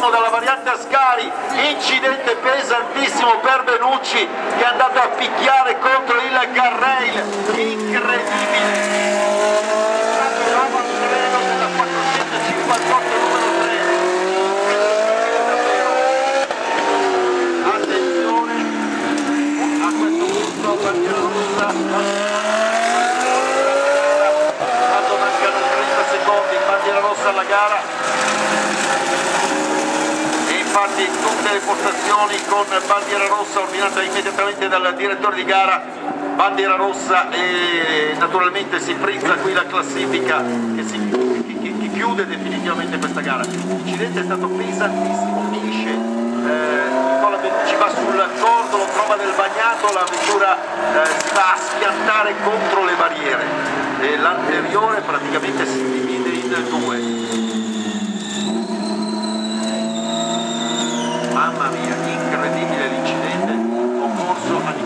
primo dalla variante Ascari, incidente pesantissimo per Benucci che è andato a picchiare contro il Garrail, incredibile. Eravamo al treno della 458 numero 3. Attenzione a questo punto rossa. Quando bandiera rossa alla gara. E infatti tutte le postazioni con bandiera rossa ordinata immediatamente dal direttore di gara, bandiera rossa e naturalmente si frizza qui la classifica che, si, che- che- chiude definitivamente questa gara. L'incidente è stato pesantissimo, finisce eh, Nicola va sul cordolo, trova del bagnato, la vettura eh, si va a schiantare contro le barriere e l'anteriore praticamente si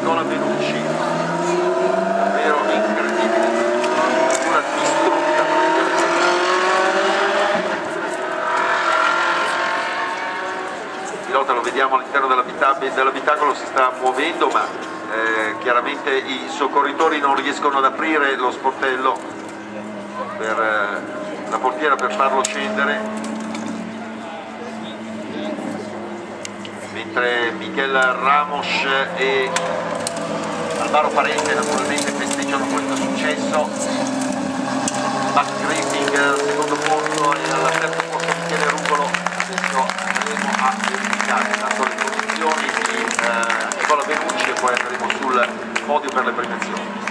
Nicola Benucci. Davvero incredibile. Vettura distrutta Il pilota lo vediamo all'interno dell'abita- dell'abitacolo, si sta muovendo, ma eh, chiaramente i soccorritori non riescono ad aprire lo sportello per eh, la portiera per farlo scendere. mentre Michel Ramos e Alvaro Parente naturalmente festeggiano questo successo. Max Griffing al secondo posto e al terzo posto Michele Rugolo adesso andremo a verificare tanto le posizioni di eh, Nicola Benucci e poi andremo sul podio per le premiazioni